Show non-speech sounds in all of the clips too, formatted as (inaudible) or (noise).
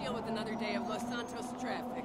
deal with another day of Los Santos traffic.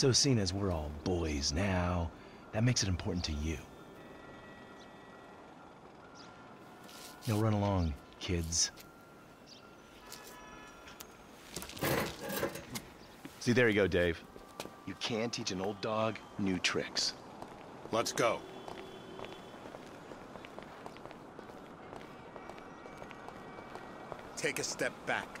So seeing as we're all boys now, that makes it important to you. Now run along, kids. See, there you go, Dave. You can't teach an old dog new tricks. Let's go. Take a step back.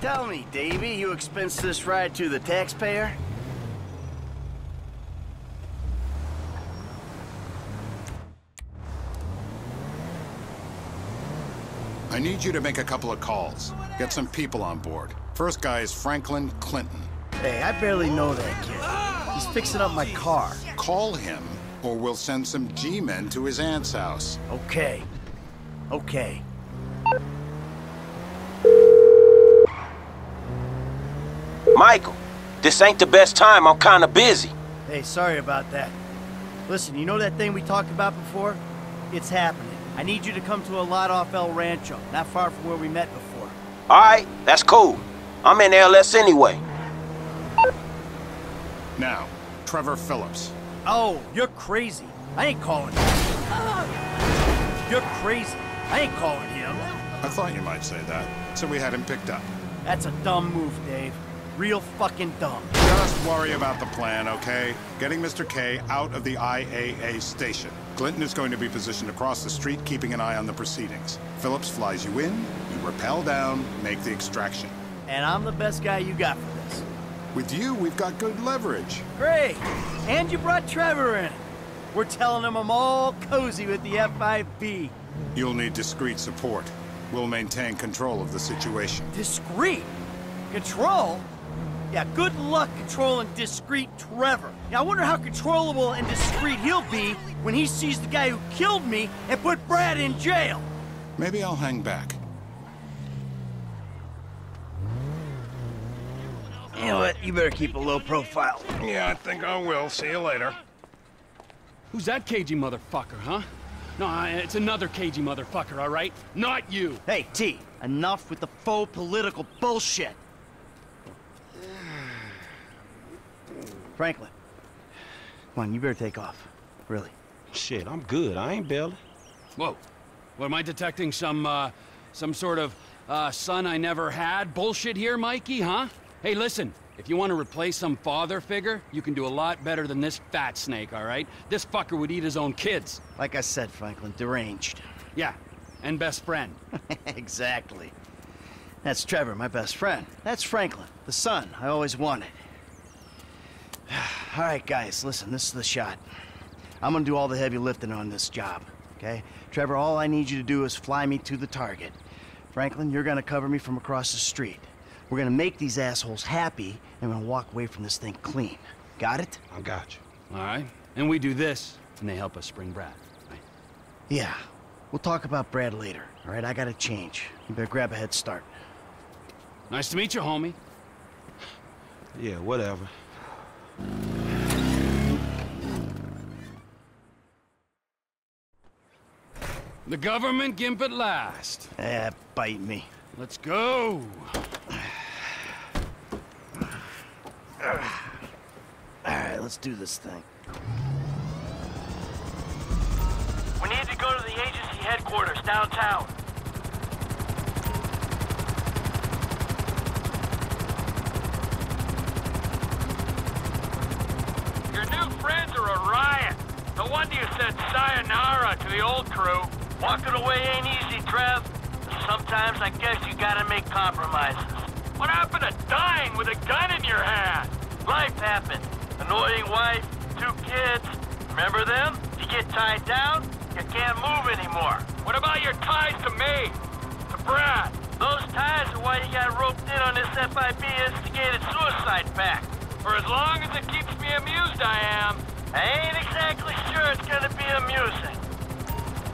Tell me, Davy, you expense this ride to the taxpayer? I need you to make a couple of calls. Get some people on board. First guy is Franklin Clinton. Hey, I barely know that kid. He's fixing up my car. Call him, or we'll send some G-men to his aunt's house. Okay. Okay. Michael, this ain't the best time. I'm kinda busy. Hey, sorry about that. Listen, you know that thing we talked about before? It's happening. I need you to come to a lot off El Rancho, not far from where we met before. Alright, that's cool. I'm in LS anyway. Now, Trevor Phillips. Oh, you're crazy. I ain't calling him. You're crazy. I ain't calling him. I thought you might say that, so we had him picked up. That's a dumb move, Dave. Real fucking dumb. Just worry about the plan, okay? Getting Mr. K out of the IAA station. Clinton is going to be positioned across the street, keeping an eye on the proceedings. Phillips flies you in, you rappel down, make the extraction. And I'm the best guy you got for this. With you, we've got good leverage. Great. And you brought Trevor in. We're telling him I'm all cozy with the FIB. You'll need discreet support. We'll maintain control of the situation. Discreet. Control? Yeah, good luck controlling discreet Trevor. Now, I wonder how controllable and discreet he'll be when he sees the guy who killed me and put Brad in jail. Maybe I'll hang back. You know what? You better keep a low profile. Yeah, I think I will. See you later. Who's that cagey motherfucker, huh? No, it's another cagey motherfucker, all right? Not you! Hey, T, enough with the faux political bullshit. Franklin, come on, you better take off. Really. Shit, I'm good. I ain't bailing. Whoa. What, am I detecting some, uh, some sort of, uh, son I never had bullshit here, Mikey, huh? Hey, listen, if you want to replace some father figure, you can do a lot better than this fat snake, all right? This fucker would eat his own kids. Like I said, Franklin, deranged. Yeah, and best friend. (laughs) exactly. That's Trevor, my best friend. That's Franklin, the son I always wanted. All right, guys, listen, this is the shot. I'm gonna do all the heavy lifting on this job, okay? Trevor, all I need you to do is fly me to the target. Franklin, you're gonna cover me from across the street. We're gonna make these assholes happy, and we're gonna walk away from this thing clean. Got it? I got you. All right? And we do this, and they help us spring Brad. Right? Yeah. We'll talk about Brad later, all right? I gotta change. You better grab a head start. Nice to meet you, homie. Yeah, whatever. The government gimp at last. Eh, bite me. Let's go. All right, let's do this thing. We need to go to the agency headquarters downtown. Your new friends are a riot. No wonder you said sayonara to the old crew. Walking away ain't easy, Trev. Sometimes I guess you gotta make compromises. What happened to dying with a gun in your hand? Life happened. Annoying wife, two kids. Remember them? You get tied down, you can't move anymore. What about your ties to me? To Brad? Those ties are why you got roped in on this FIB instigated suicide pact. For as long as it keeps me amused, I am. I ain't exactly sure it's gonna be amusing.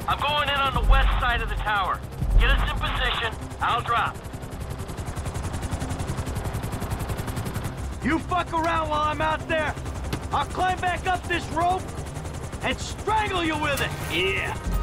I'm going in on the west side of the tower. Get us in position, I'll drop. You fuck around while I'm out there. I'll climb back up this rope and strangle you with it. Yeah.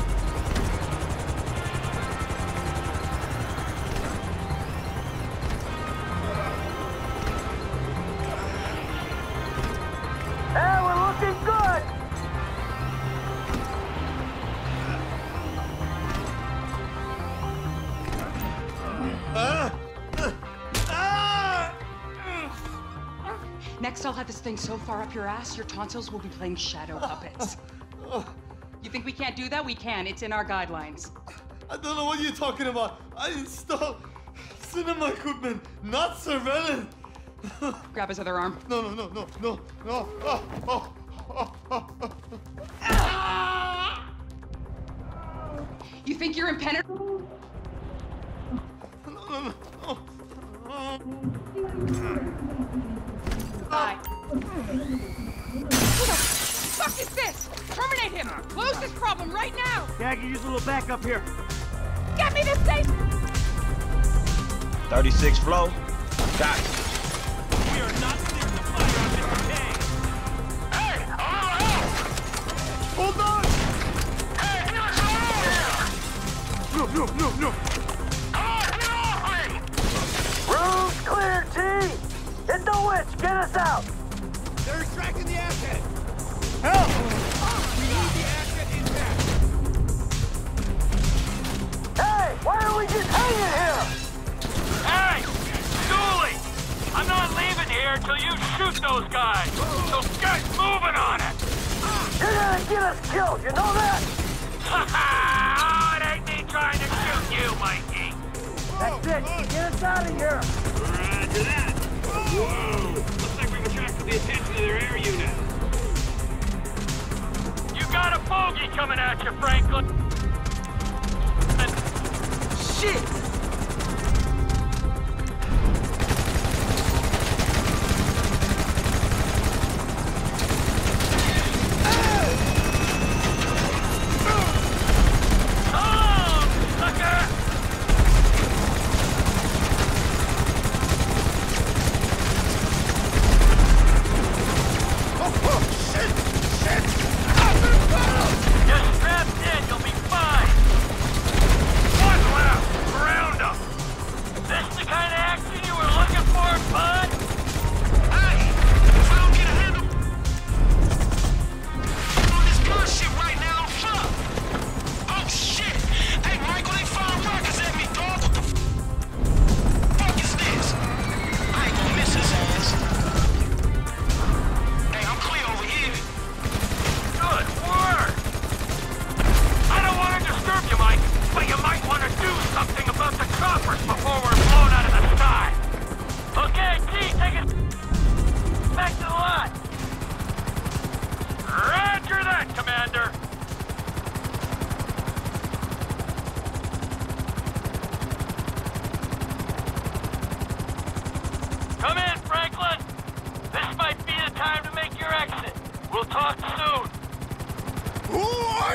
Next, I'll have this thing so far up your ass, your tonsils will be playing shadow puppets. (laughs) You think we can't do that? We can. It's in our guidelines. I don't know what you're talking about. I installed cinema equipment, not surveillance. (laughs) Grab his other arm. No, no, no, no, no, no. Oh, oh, oh, oh, oh. You think you're impenetrable? No, no, no, no. Fuck is this? Terminate him! Close this problem right now! Yeah, I can use a little backup here. Get me this safe! 36 flow. Got it. We are not sitting the fire on this tank. Hey! Hold on! Hey, No, no, no, no! Extracting the asset. Help! We need the asset intact. Hey! Why are we just hanging here? Hey! Dooley! I'm not leaving here till you shoot those guys! So get moving on it! You're gonna get us killed, you know that? Ha ha! Oh, it ain't me trying to shoot you, Mikey! That's it! Get us out of here! Roger that! Whoa! The attention of their air unit. You got a bogey coming at you, Franklin! Shit!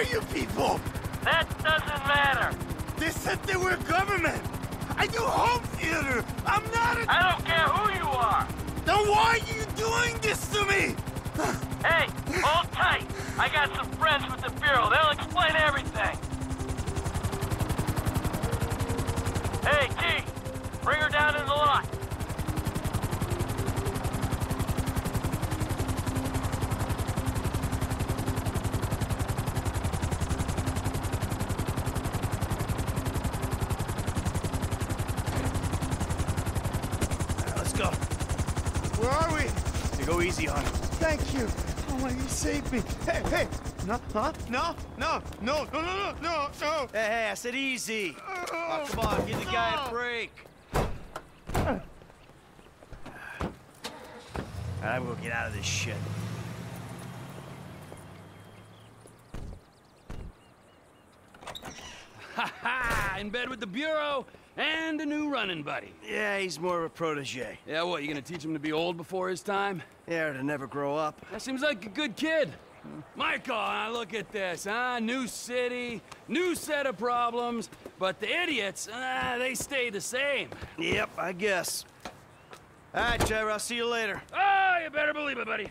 You people? That doesn't matter. They said they were government. I do home theater. I'm not a... I don't care who you are. Then why are you doing this to me? Hey, hold tight. I got some friends with the go easy on him. Thank you. Oh my, you saved me. Hey, hey. No, huh? No, no, no, no, no, no, no, no. Hey, hey, I said easy. Oh, come on, give the guy a break. I'm gonna get out of this shit. Ha ha! In bed with the Bureau and a new running buddy. Yeah, he's more of a protege. Yeah, what, you gonna teach him to be old before his time? Yeah, to never grow up. That seems like a good kid. Michael, now look at this, huh? New city, new set of problems, but the idiots, uh, they stay the same. Yep, I guess. All right, Trevor, I'll see you later. Oh, you better believe it, buddy.